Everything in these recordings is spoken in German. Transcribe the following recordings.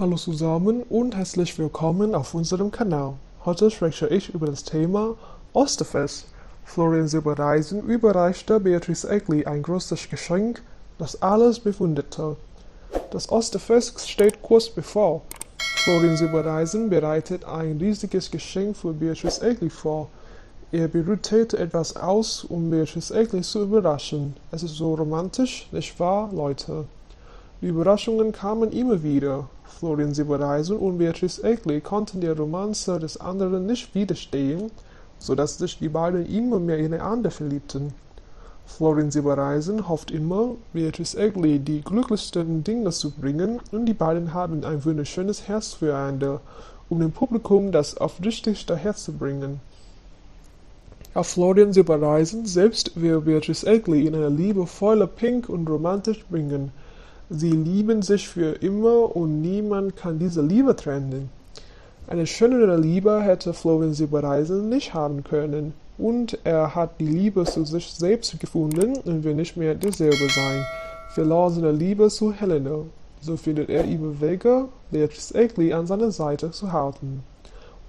Hallo zusammen und herzlich willkommen auf unserem Kanal. Heute spreche ich über das Thema Osterfest. Florian Silbereisen überreichte Beatrice Egli ein großes Geschenk, das alles bewunderte. Das Osterfest steht kurz bevor. Florian Silbereisen bereitet ein riesiges Geschenk für Beatrice Egli vor. Er berührt etwas aus, um Beatrice Egli zu überraschen. Es ist so romantisch, nicht wahr, Leute? Die Überraschungen kamen immer wieder. Florian Silbereisen und Beatrice Egli konnten der Romanze des anderen nicht widerstehen, so dass sich die beiden immer mehr ineinander verliebten. Florian Silbereisen hofft immer, Beatrice Egli die glücklichsten Dinge zu bringen, und die beiden haben ein wunderschönes Herz füreinander, um dem Publikum das aufrichtigste Herz zu bringen. Auf Florian Silbereisen selbst will Beatrice Egli in eine Liebe voller Pink und romantisch bringen. Sie lieben sich für immer und niemand kann diese Liebe trennen. Eine schönere Liebe hätte Florian Silbereisen nicht haben können, und er hat die Liebe zu sich selbst gefunden und will nicht mehr derselbe sein, verlor seine Liebe zu Helena. So findet er immer Wege, Beatrice Egli an seiner Seite zu halten.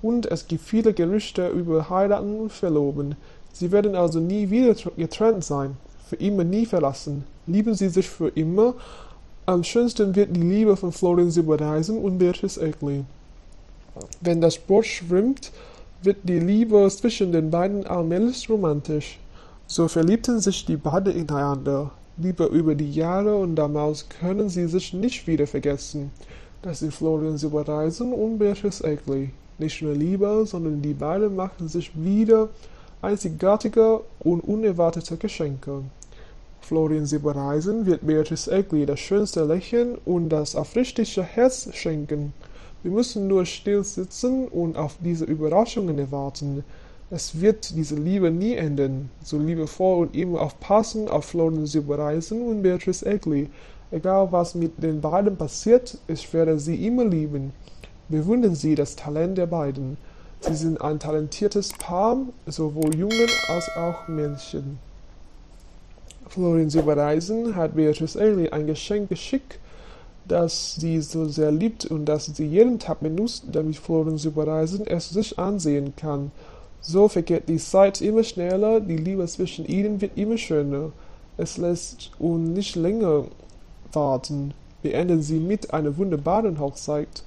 Und es gibt viele Gerüchte über Heiraten und Verloben. Sie werden also nie wieder getrennt sein, für immer nie verlassen. Lieben sie sich für immer am schönsten wird die Liebe von Florian Silbereisen und Beatrice Egli. Wenn das Boot schwimmt, wird die Liebe zwischen den beiden allmählich romantisch. So verliebten sich die beiden ineinander. Liebe über die Jahre und damals können sie sich nicht wieder vergessen. Das sind Florian Silbereisen und Beatrice Egli. Nicht nur Liebe, sondern die beiden machen sich wieder einzigartige und unerwartete Geschenke. Florian Silbereisen wird Beatrice Egli das schönste Lächeln und das aufrichtigste Herz schenken. Wir müssen nur still sitzen und auf diese Überraschungen erwarten. Es wird diese Liebe nie enden. So liebevoll und immer aufpassen auf Florian Silbereisen und Beatrice Egli. Egal was mit den beiden passiert, ich werde sie immer lieben. Bewundern Sie das Talent der beiden. Sie sind ein talentiertes Paar, sowohl Jungen als auch Männchen. Florian Silbereisen hat Beatrice Egli ein Geschenk geschickt, das sie so sehr liebt und das sie jeden Tag benutzt, damit Florian Silbereisen es sich ansehen kann. So vergeht die Zeit immer schneller, die Liebe zwischen ihnen wird immer schöner. Es lässt uns nicht länger warten. Beenden Sie mit einer wunderbaren Hochzeit.